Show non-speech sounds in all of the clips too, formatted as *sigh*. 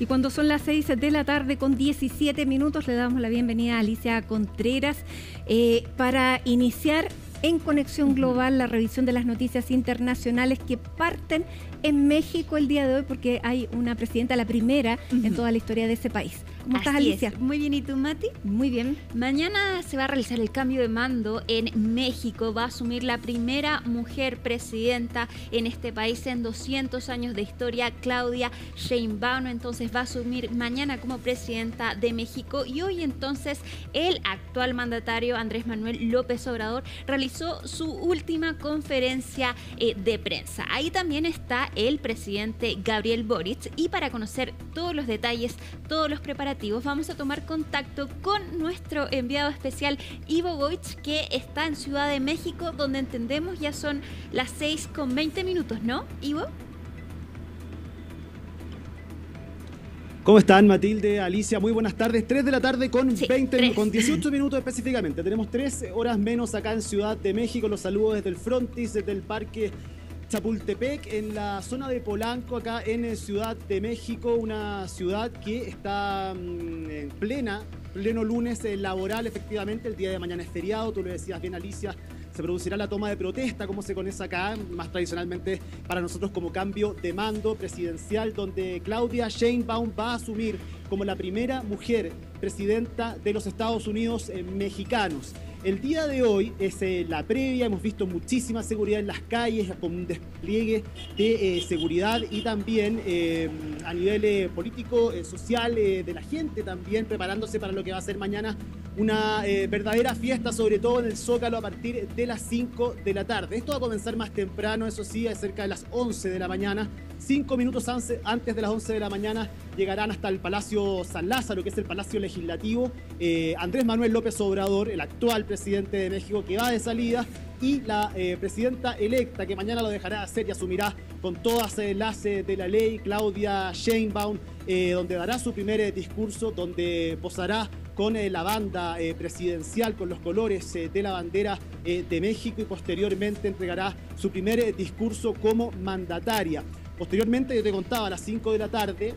Y cuando son las 6 de la tarde con 17 minutos, le damos la bienvenida a Alicia Contreras eh, para iniciar en Conexión Global la revisión de las noticias internacionales que parten en México el día de hoy porque hay una presidenta, la primera en toda la historia de ese país. ¿Cómo estás, Alicia? Muy bien, ¿y tú, Mati? Muy bien. Mañana se va a realizar el cambio de mando en México. Va a asumir la primera mujer presidenta en este país en 200 años de historia, Claudia Sheinbaum. Entonces va a asumir mañana como presidenta de México y hoy entonces el actual mandatario Andrés Manuel López Obrador realizó su última conferencia eh, de prensa. Ahí también está el presidente Gabriel Boric y para conocer todos los detalles, todos los preparativos, vamos a tomar contacto con nuestro enviado especial Ivo Goich que está en Ciudad de México donde entendemos ya son las 6 con 20 minutos, ¿no, Ivo? ¿Cómo están, Matilde, Alicia? Muy buenas tardes. 3 de la tarde con, 20, con 18 minutos específicamente. Tenemos 3 horas menos acá en Ciudad de México. Los saludos desde el frontis, desde el Parque Chapultepec, en la zona de Polanco, acá en Ciudad de México, una ciudad que está mm, en plena, pleno lunes eh, laboral, efectivamente, el día de mañana es feriado, tú lo decías bien Alicia, se producirá la toma de protesta, como se conoce acá, más tradicionalmente para nosotros como cambio de mando presidencial, donde Claudia Sheinbaum va a asumir como la primera mujer presidenta de los Estados Unidos eh, mexicanos. El día de hoy es eh, la previa, hemos visto muchísima seguridad en las calles, con un despliegue de eh, seguridad y también eh, a nivel político, social, de la gente también preparándose para lo que va a ser mañana una verdadera fiesta, sobre todo en el Zócalo a partir de las 5 de la tarde. Esto va a comenzar más temprano, eso sí, cerca de las 11 de la mañana. Cinco minutos antes de las 11 de la mañana llegarán hasta el Palacio San Lázaro, que es el Palacio Legislativo, Andrés Manuel López Obrador, el actual presidente de México que va de salida y la eh, presidenta electa que mañana lo dejará hacer y asumirá con todas las de la ley, Claudia Sheinbaum, eh, donde dará su primer discurso, donde posará con eh, la banda presidencial, con los colores de la bandera de México y posteriormente entregará su primer discurso como mandataria. Posteriormente, yo te contaba, a las 5 de la tarde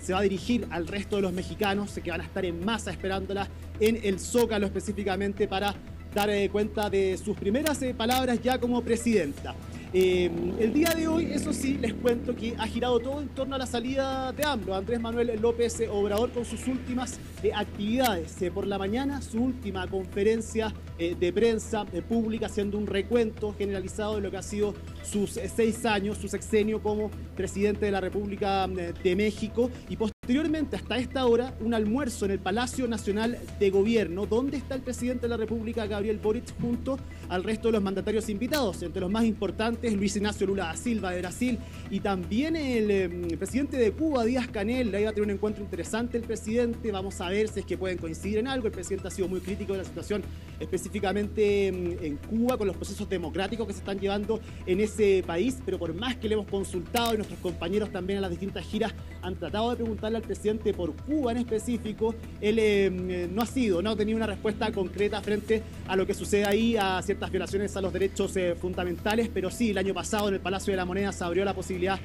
se va a dirigir al resto de los mexicanos que van a estar en masa esperándola en el Zócalo específicamente para dar eh, cuenta de sus primeras eh, palabras ya como presidenta. Eh, el día de hoy, eso sí, les cuento que ha girado todo en torno a la salida de AMLO, Andrés Manuel López Obrador, con sus últimas actividades. por la mañana, su última conferencia de prensa pública, haciendo un recuento generalizado de lo que ha sido sus seis años, su sexenio como presidente de la República de México y Posteriormente, hasta esta hora, un almuerzo en el Palacio Nacional de Gobierno, donde está el presidente de la República, Gabriel Boric, junto al resto de los mandatarios invitados, entre los más importantes, Luis Ignacio Lula da Silva de Brasil y también el, em, presidente de Cuba, Díaz Canel. Ahí va a tener un encuentro interesante el presidente, vamos a ver si es que pueden coincidir en algo. El presidente ha sido muy crítico de la situación específicamente em, en Cuba, con los procesos democráticos que se están llevando en ese país, pero por más que le hemos consultado y nuestros compañeros también en las distintas giras han tratado de preguntarle presidente por Cuba en específico, él eh, no ha sido, no ha tenido una respuesta concreta frente a lo que sucede ahí, a ciertas violaciones a los derechos eh, fundamentales, pero sí, el año pasado en el Palacio de la Moneda se abrió la posibilidad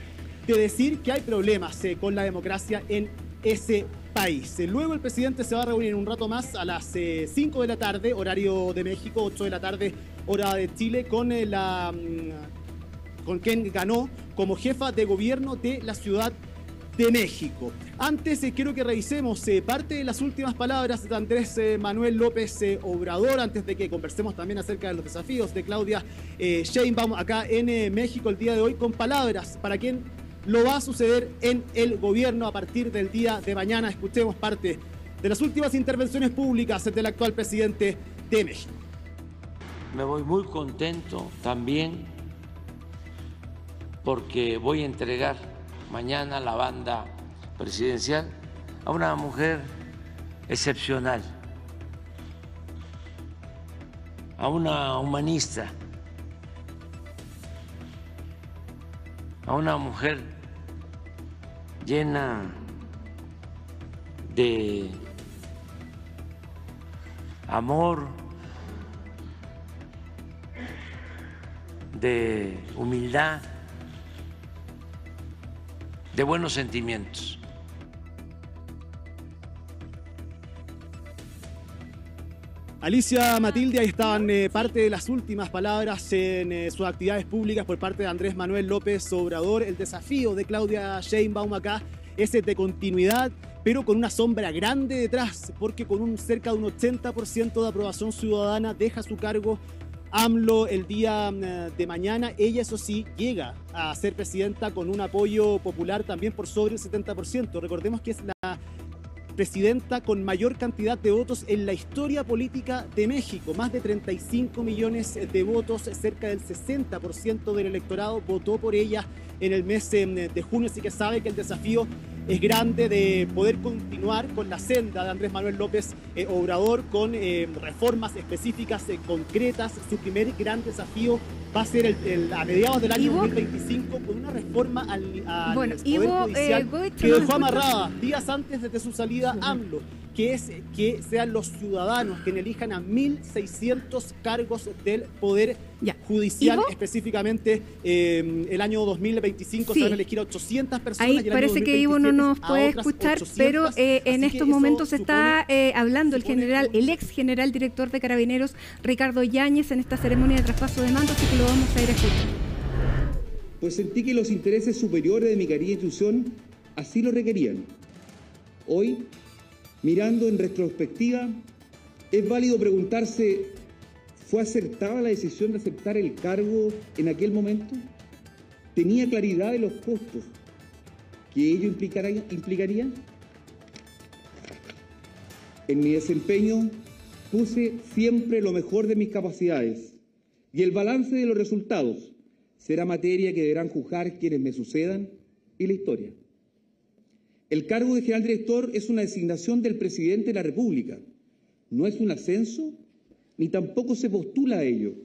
de decir que hay problemas eh, con la democracia en ese país. Luego el presidente se va a reunir un rato más a las 5 de la tarde, horario de México, 8 de la tarde, hora de Chile, con la mm, con quien ganó como jefa de gobierno de la ciudad de México. Antes eh, quiero que revisemos eh, parte de las últimas palabras de Andrés eh, Manuel López Obrador, antes de que conversemos también acerca de los desafíos de Claudia Sheinbaum acá en México el día de hoy, con palabras para quien lo va a suceder en el gobierno a partir del día de mañana. Escuchemos parte de las últimas intervenciones públicas del actual presidente de México. Me voy muy contento también porque voy a entregar mañana la banda presidencial a una mujer excepcional, a una humanista, a una mujer llena de amor, de humildad de buenos sentimientos. Alicia Matilde, ahí están eh, parte de las últimas palabras en eh, sus actividades públicas por parte de Andrés Manuel López Obrador. El desafío de Claudia Sheinbaum acá es de continuidad, pero con una sombra grande detrás, porque con un cerca de un 80% de aprobación ciudadana deja su cargo AMLO el día eh, de mañana. Ella, eso sí, llega a ser presidenta con un apoyo popular también por sobre el 70%. Recordemos que es la presidenta con mayor cantidad de votos en la historia política de México. Más de 35 millones de votos, cerca del 60% del electorado votó por ella en el mes eh, de junio, así que sabe que el desafío es grande de poder continuar con la senda de Andrés Manuel López eh, Obrador con eh, reformas específicas concretas. Su primer gran desafío va a ser el, a mediados del año 2025 con una reforma al, bueno, Poder Judicial que dejó amarrada días antes de su salida AMLO que es que sean los ciudadanos quienes elijan a 1.600 cargos del Poder Judicial, específicamente eh, el año 2025 se van a elegir a 800 personas. Ahí parece que Ivo no nos puede escuchar, pero eh, en estos momentos está eh, hablando el general, el ex general director de Carabineros, Ricardo Yáñez, en esta ceremonia de traspaso de mando, así que lo vamos a ir a escuchar. Pues sentí que los intereses superiores de mi querida institución así lo requerían. Hoy Mirando en retrospectiva, es válido preguntarse, ¿fue acertada la decisión de aceptar el cargo en aquel momento? ¿Tenía claridad de los costos que ello implicaría? En mi desempeño puse siempre lo mejor de mis capacidades y el balance de los resultados será materia que deberán juzgar quienes me sucedan y la historia. El cargo de general director es una designación del presidente de la República. No es un ascenso ni tampoco se postula a ello.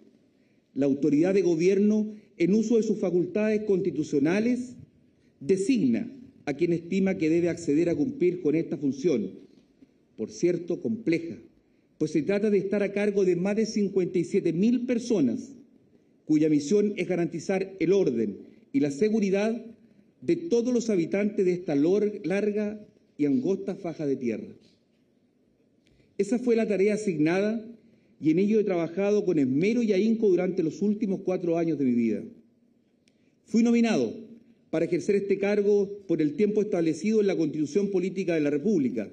La autoridad de gobierno, en uso de sus facultades constitucionales, designa a quien estima que debe acceder a cumplir con esta función, por cierto, compleja, pues se trata de estar a cargo de más de 57 mil personas, cuya misión es garantizar el orden y la seguridad de todos los habitantes de esta larga y angosta faja de tierra. Esa fue la tarea asignada y en ello he trabajado con esmero y ahínco durante los últimos cuatro años de mi vida. Fui nominado para ejercer este cargo por el tiempo establecido en la Constitución Política de la República,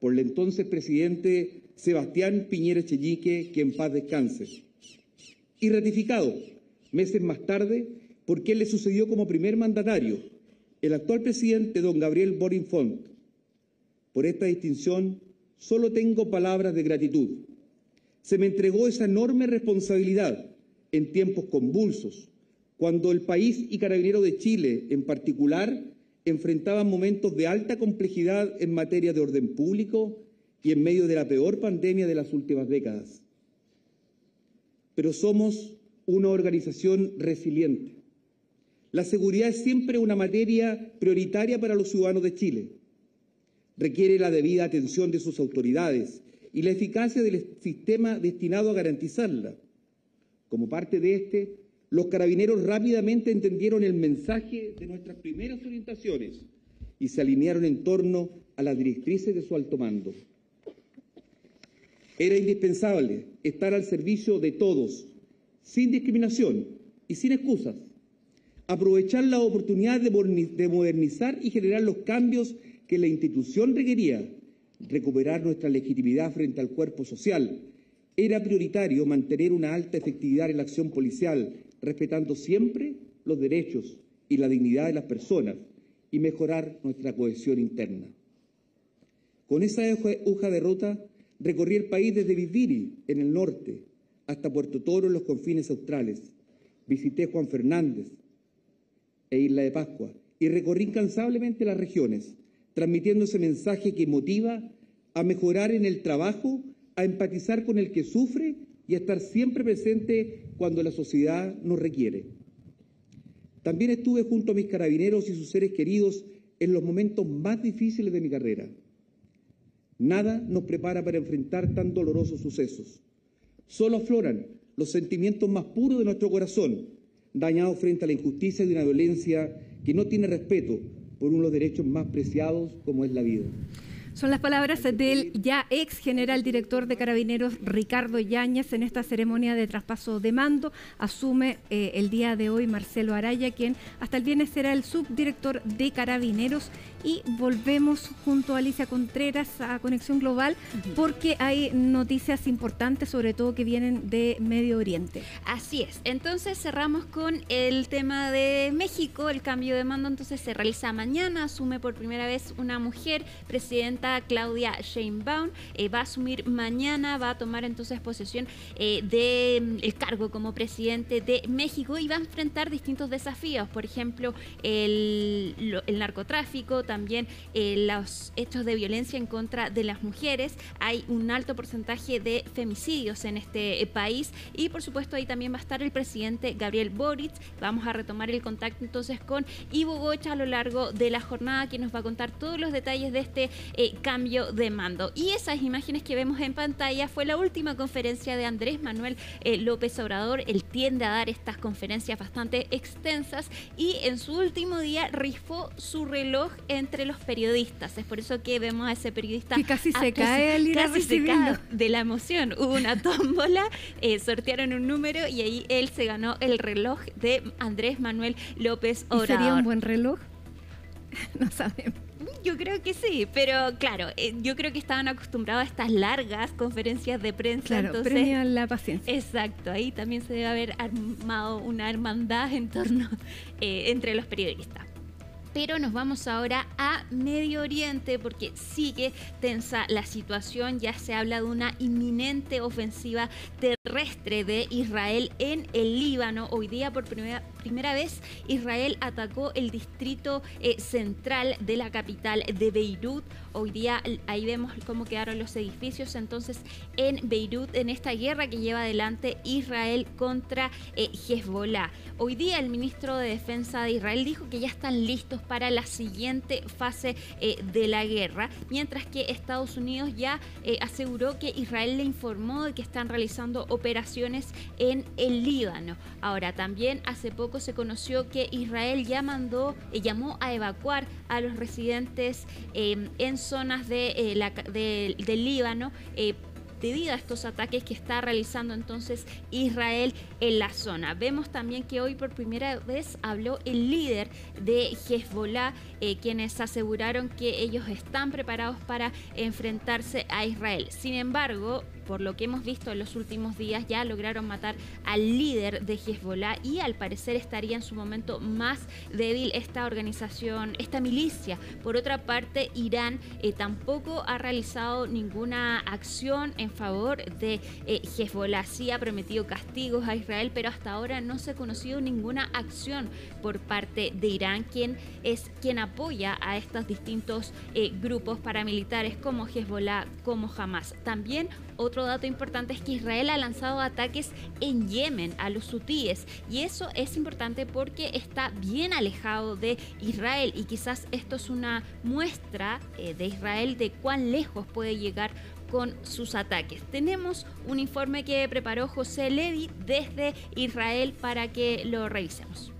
por el entonces presidente Sebastián Piñera Cheñique, que en paz descanse, y ratificado meses más tarde porque él le sucedió como primer mandatario el actual presidente, don Gabriel Borin Font. Por esta distinción solo tengo palabras de gratitud. Se me entregó esa enorme responsabilidad en tiempos convulsos, cuando el país y Carabinero de Chile, en particular, enfrentaban momentos de alta complejidad en materia de orden público y en medio de la peor pandemia de las últimas décadas. Pero somos una organización resiliente la seguridad es siempre una materia prioritaria para los ciudadanos de Chile. Requiere la debida atención de sus autoridades y la eficacia del sistema destinado a garantizarla. Como parte de este, los carabineros rápidamente entendieron el mensaje de nuestras primeras orientaciones y se alinearon en torno a las directrices de su alto mando. Era indispensable estar al servicio de todos, sin discriminación y sin excusas aprovechar la oportunidad de modernizar y generar los cambios que la institución requería, recuperar nuestra legitimidad frente al cuerpo social. Era prioritario mantener una alta efectividad en la acción policial, respetando siempre los derechos y la dignidad de las personas y mejorar nuestra cohesión interna. Con esa hoja de ruta recorrí el país desde Viviri, en el norte, hasta Puerto Toro, en los confines australes. Visité Juan Fernández, e Isla de Pascua y recorrí incansablemente las regiones, transmitiendo ese mensaje que motiva a mejorar en el trabajo, a empatizar con el que sufre y a estar siempre presente cuando la sociedad nos requiere. También estuve junto a mis carabineros y sus seres queridos en los momentos más difíciles de mi carrera. Nada nos prepara para enfrentar tan dolorosos sucesos. Solo afloran los sentimientos más puros de nuestro corazón, dañado frente a la injusticia de una violencia que no tiene respeto por uno de los derechos más preciados como es la vida. Son las palabras del ya ex general director de Carabineros Ricardo Yáñez en esta ceremonia de traspaso de mando. Asume eh, el día de hoy Marcelo Araya, quien hasta el viernes será el subdirector de Carabineros. Y volvemos junto a Alicia Contreras a Conexión Global porque hay noticias importantes, sobre todo que vienen de Medio Oriente. Así es. Entonces cerramos con el tema de México, el cambio de mando. Entonces se realiza mañana, asume por primera vez una mujer presidenta Claudia Sheinbaum. Eh, va a asumir mañana, va a tomar entonces posesión eh, del mm, cargo como presidente de México y va a enfrentar distintos desafíos, por ejemplo, el, narcotráfico, también eh, los hechos de violencia en contra de las mujeres. Hay un alto porcentaje de femicidios en este país y por supuesto ahí también va a estar el presidente Gabriel Boric. Vamos a retomar el contacto entonces con Ivo Gocha a lo largo de la jornada, que nos va a contar todos los detalles de este cambio de mando. Y esas imágenes que vemos en pantalla fue la última conferencia de Andrés Manuel eh, López Obrador. Él tiende a dar estas conferencias bastante extensas y en su último día rifó su reloj entre los periodistas. Es por eso que vemos a ese periodista que casi se cae al ir casi se cae de la emoción. Hubo una *laughs* tómbola, eh, sortearon un número y ahí él se ganó el reloj de Andrés Manuel López Obrador. ¿Sería un buen reloj? *laughs* no sabemos. Yo creo que sí, pero claro, eh, yo creo que estaban acostumbrados a estas largas conferencias de prensa. Claro, entonces, la paciencia. Exacto, ahí también se debe haber armado una hermandad en torno *laughs* eh, entre los periodistas. Pero nos vamos ahora a Medio Oriente porque sigue tensa la situación. Ya se habla de una inminente ofensiva terrestre de Israel en el Líbano. Hoy día por primera, primera vez Israel atacó el distrito eh, central de la capital de Beirut. Hoy día ahí vemos cómo quedaron los edificios entonces en Beirut en esta guerra que lleva adelante Israel contra eh, Hezbollah. Hoy día el ministro de Defensa de Israel dijo que ya están listos para la siguiente fase eh, de la guerra, mientras que Estados Unidos ya eh, aseguró que Israel le informó de que están realizando operaciones en el Líbano. Ahora, también hace poco se conoció que Israel ya mandó, eh, llamó a evacuar a los residentes en zonas de, del Líbano debido a estos ataques que está realizando entonces Israel en la zona. Vemos también que hoy por primera vez habló el líder de Hezbollah, eh, quienes aseguraron que ellos están preparados para enfrentarse a Israel. Sin embargo, por lo que hemos visto en los últimos días, ya lograron matar al líder de Hezbollah y al parecer estaría en su momento más débil esta organización, esta milicia. Por otra parte, Irán eh, tampoco ha realizado ninguna acción en favor de eh, Hezbollah. Sí ha prometido castigos a Israel, pero hasta ahora no se ha conocido ninguna acción por parte de Irán, quien es quien apoya a estos distintos eh, grupos paramilitares como Hezbollah, como Hamas. También otro dato importante es que Israel ha lanzado ataques en Yemen a los hutíes y eso es importante porque está bien alejado de Israel y quizás esto es una muestra eh, de Israel de cuán lejos puede llegar con sus ataques. Tenemos un informe que preparó José Levy desde Israel para que lo revisemos.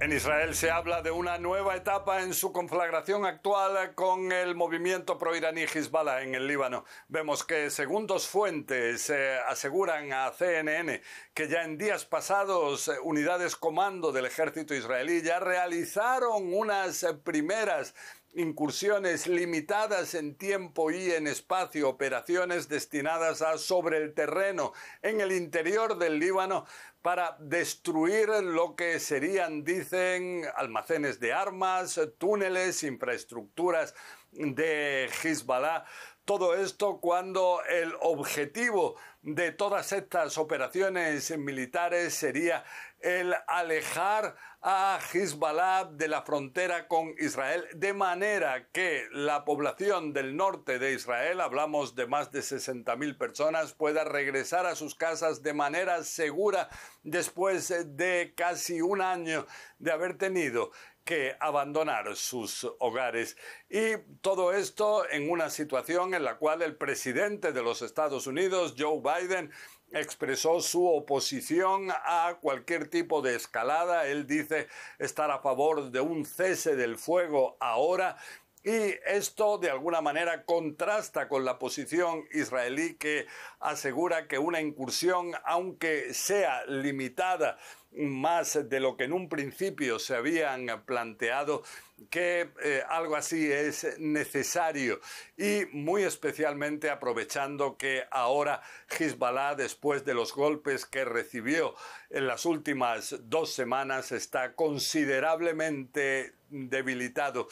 En Israel se habla de una nueva etapa en su conflagración actual con el movimiento pro-iraní Hezbollah en el Líbano. Vemos que según dos fuentes aseguran a CNN que ya en días pasados eh, unidades comando del ejército israelí ya realizaron unas primeras incursiones limitadas en tiempo y en espacio, operaciones destinadas a sobre el terreno en el interior del Líbano para destruir lo que serían, dicen, almacenes de armas, túneles, infraestructuras de Hezbollah. Todo esto cuando el objetivo de todas estas operaciones militares sería el alejar a Hezbollah de la frontera con Israel, de manera que la población del norte de Israel, hablamos de más de 60.000 personas, pueda regresar a sus casas de manera segura después de casi un año de haber tenido que abandonar sus hogares. Y todo esto en una situación en la cual el presidente de los Estados Unidos, Joe Biden, expresó su oposición a cualquier tipo de escalada. Él dice estar a favor de un cese del fuego ahora Y esto de alguna manera contrasta con la posición israelí que asegura que una incursión, aunque sea limitada, más de lo que en un principio se habían planteado, que eh, algo así es necesario y muy especialmente aprovechando que ahora Hezbollah, después de los golpes que recibió en las últimas dos semanas, está considerablemente debilitado.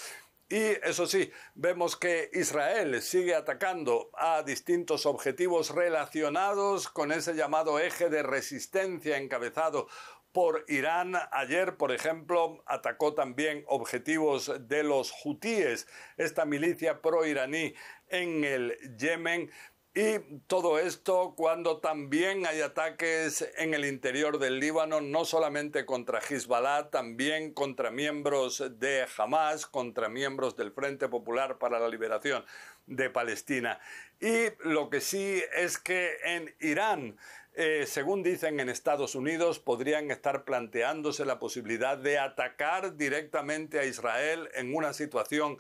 Y eso sí, vemos que Israel sigue atacando a distintos objetivos relacionados con ese llamado eje de resistencia encabezado por Irán. Ayer, por ejemplo, atacó también objetivos de los hutíes, esta milicia pro-iraní en el Yemen. Y todo esto cuando también hay ataques en el interior del Líbano, no solamente contra Hezbollah, también contra miembros de Hamas, contra miembros del Frente Popular para la Liberación de Palestina. Y lo que sí es que en Irán eh, según dicen en Estados Unidos, podrían estar planteándose la posibilidad de atacar directamente a Israel en una situación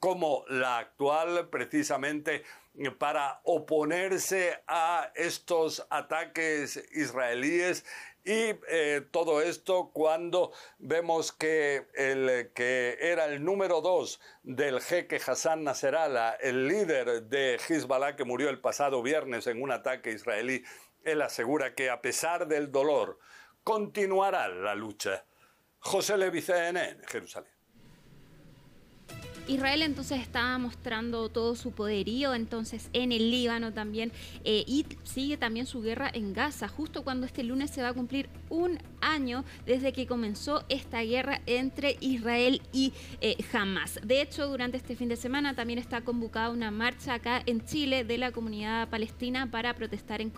como la actual, precisamente para oponerse a estos ataques israelíes y eh, todo esto cuando vemos que el que era el número dos del jeque Hassan Nasrallah, el líder de Hezbollah que murió el pasado viernes en un ataque israelí, él asegura que a pesar del dolor, continuará la lucha. José Levi, CNN, Jerusalén. Israel entonces estaba mostrando todo su poderío entonces en el Líbano también eh, y sigue también su guerra en Gaza, justo cuando este lunes se va a cumplir un año desde que comenzó esta guerra entre Israel y eh, Hamas. De hecho, durante este fin de semana también está convocada una marcha acá en Chile de la comunidad palestina para protestar en,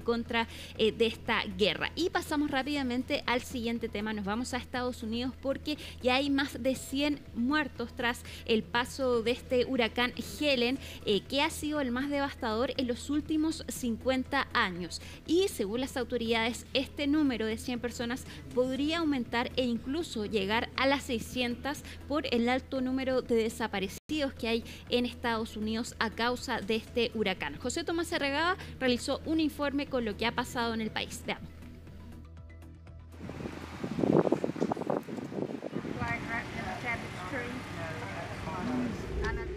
contra eh, de esta guerra. Y pasamos rápidamente al siguiente tema, nos vamos a Estados Unidos porque ya hay más de 100 muertos tras el paso de este huracán Helen, eh, que ha sido el más devastador en los últimos 50 años. Y según las autoridades, este número de 100 personas podría aumentar e incluso llegar a las 600 por el alto número de desaparecidos que hay en Estados Unidos a causa de este huracán. José Tomás Arregada realizó un informe con lo que ha pasado en el país. Veamos.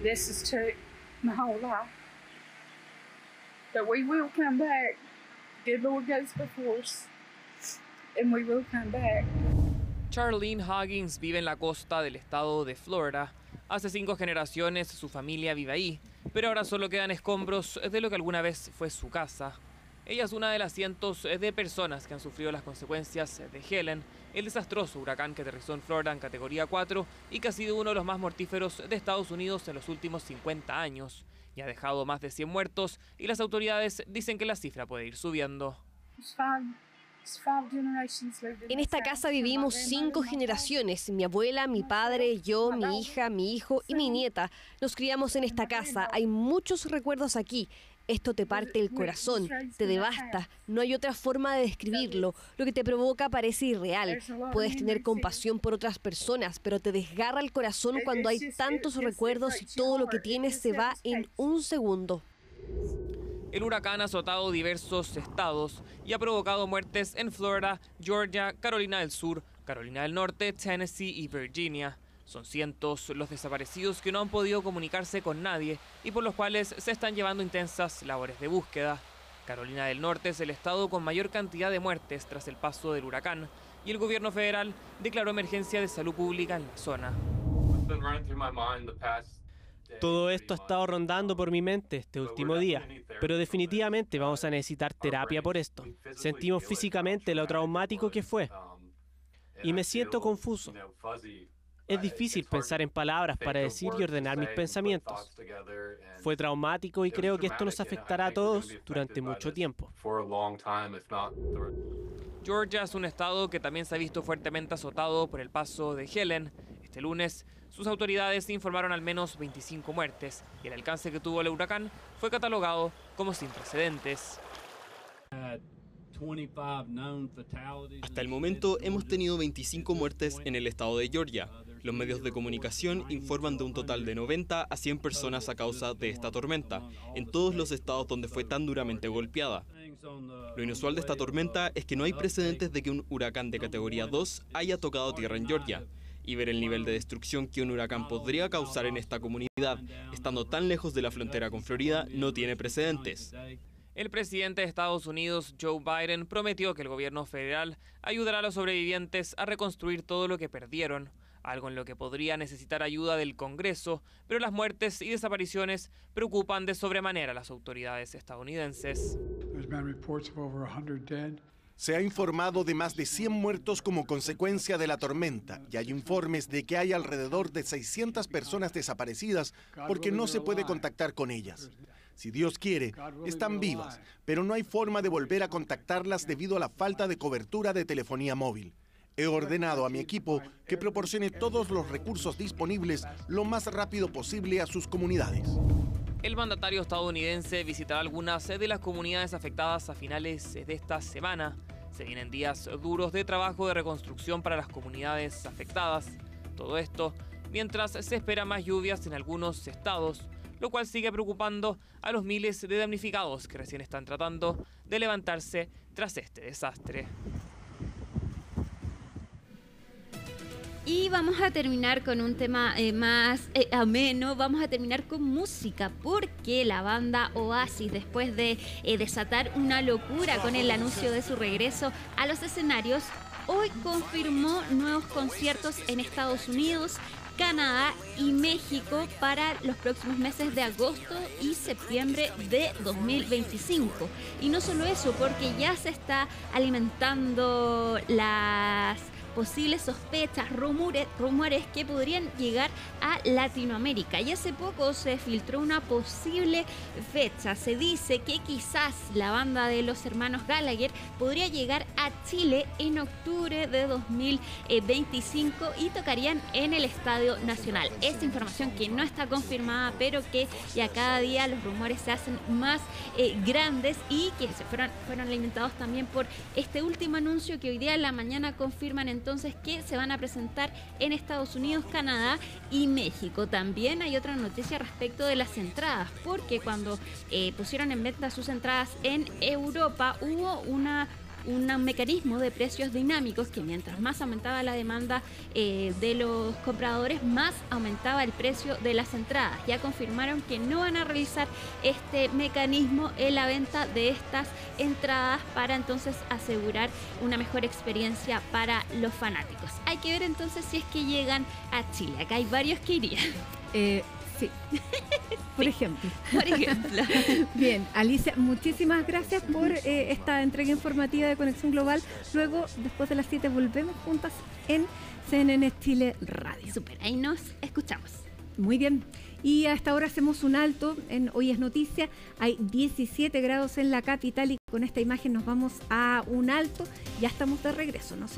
This is to my whole life. But we will come back. Good Lord goes before us. And we will come back. Charlene Hoggins vive en la costa del estado de Florida. Hace cinco generaciones su familia vive ahí, pero ahora solo quedan escombros de lo que alguna vez fue su casa. Ella es una de las cientos de personas que han sufrido las consecuencias de Helen, el desastroso huracán que aterrizó en Florida en categoría 4 y que ha sido uno de los más mortíferos de Estados Unidos en los últimos 50 años. Y ha dejado más de 100 muertos y las autoridades dicen que la cifra puede ir subiendo. En esta casa vivimos cinco generaciones. Mi abuela, mi padre, yo, mi hija, mi hijo y mi nieta. Nos criamos en esta casa. Hay muchos recuerdos aquí. Esto te parte el corazón, te devasta, no hay otra forma de describirlo. Lo que te provoca parece irreal. Puedes tener compasión por otras personas, pero te desgarra el corazón cuando hay tantos recuerdos y todo lo que tienes se va en un segundo. El huracán ha azotado diversos estados y ha provocado muertes en Florida, Georgia, Carolina del Sur, Carolina del Norte, Tennessee y Virginia. Son cientos los desaparecidos que no han podido comunicarse con nadie y por los cuales se están llevando intensas labores de búsqueda. Carolina del Norte es el estado con mayor cantidad de muertes tras el paso del huracán y el gobierno federal declaró emergencia de salud pública en la zona. Todo esto ha estado rondando por mi mente este último día, pero definitivamente vamos a necesitar terapia por esto. Sentimos físicamente lo traumático que fue y me siento confuso. Es difícil pensar en palabras para decir y ordenar mis pensamientos. Fue traumático y creo que esto nos afectará a todos durante mucho tiempo. Georgia es un estado que también se ha visto fuertemente azotado por el paso de Helen. Este lunes, sus autoridades informaron al menos 25 muertes y el alcance que tuvo el huracán fue catalogado como sin precedentes. Hasta el momento hemos tenido 25 muertes en el estado de Georgia. Los medios de comunicación informan de un total de 90 a 100 personas a causa de esta tormenta, en todos los estados donde fue tan duramente golpeada. Lo inusual de esta tormenta es que no hay precedentes de que un huracán de categoría 2 haya tocado tierra en Georgia, y ver el nivel de destrucción que un huracán podría causar en esta comunidad, estando tan lejos de la frontera con Florida, no tiene precedentes. El presidente de Estados Unidos, Joe Biden, prometió que el gobierno federal ayudará a los sobrevivientes a reconstruir todo lo que perdieron, algo en lo que podría necesitar ayuda del Congreso, pero las muertes y desapariciones preocupan de sobremanera a las autoridades estadounidenses. Se ha informado de más de 100 muertos como consecuencia de la tormenta y hay informes de que hay alrededor de 600 personas desaparecidas porque no se puede contactar con ellas. Si Dios quiere, están vivas, pero no hay forma de volver a contactarlas debido a la falta de cobertura de telefonía móvil. He ordenado a mi equipo que proporcione todos los recursos disponibles lo más rápido posible a sus comunidades. El mandatario estadounidense visitará algunas de las comunidades afectadas a finales de esta semana. Se vienen días duros de trabajo de reconstrucción para las comunidades afectadas. Todo esto mientras se espera más lluvias en algunos estados, lo cual sigue preocupando a los miles de damnificados que recién están tratando de levantarse tras este desastre. Y vamos a terminar con un tema eh, más eh, ameno, vamos a terminar con música, porque la banda Oasis, después de eh, desatar una locura con el anuncio de su regreso a los escenarios, hoy confirmó nuevos conciertos en Estados Unidos, Canadá y México para los próximos meses de agosto y septiembre de 2025. Y no solo eso, porque ya se está alimentando las posibles sospechas, rumores, rumores que podrían llegar a Latinoamérica. Y hace poco se filtró una posible fecha. Se dice que quizás la banda de los hermanos Gallagher podría llegar a Chile en octubre de 2025 y tocarían en el Estadio Nacional. Esta información que no está confirmada, pero que ya cada día los rumores se hacen más eh, grandes y que se fueron, fueron alimentados también por este último anuncio que hoy día en la mañana confirman en entonces que se van a presentar en Estados Unidos, Canadá y México. También hay otra noticia respecto de las entradas, porque cuando eh, pusieron en venta sus entradas en Europa hubo una un mecanismo de precios dinámicos que mientras más aumentaba la demanda eh, de los compradores, más aumentaba el precio de las entradas. Ya confirmaron que no van a realizar este mecanismo en la venta de estas entradas para entonces asegurar una mejor experiencia para los fanáticos. Hay que ver entonces si es que llegan a Chile. Acá hay varios que irían. Eh, *laughs* Sí. Por ejemplo. Por *laughs* ejemplo. Bien, Alicia, muchísimas gracias por eh, esta entrega informativa de Conexión Global. Luego, después de las 7, volvemos juntas en CNN Chile Radio. Super, ahí nos escuchamos. Muy bien. Y hasta ahora hacemos un alto en Hoy es Noticia. Hay 17 grados en la capital y con esta imagen nos vamos a un alto. Ya estamos de regreso. No se